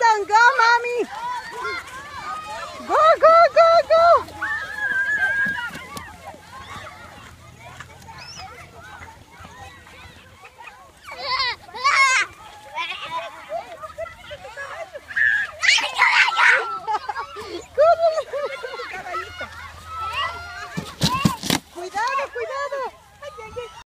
Go. Go, go, go, go. Cuidado, cuidado.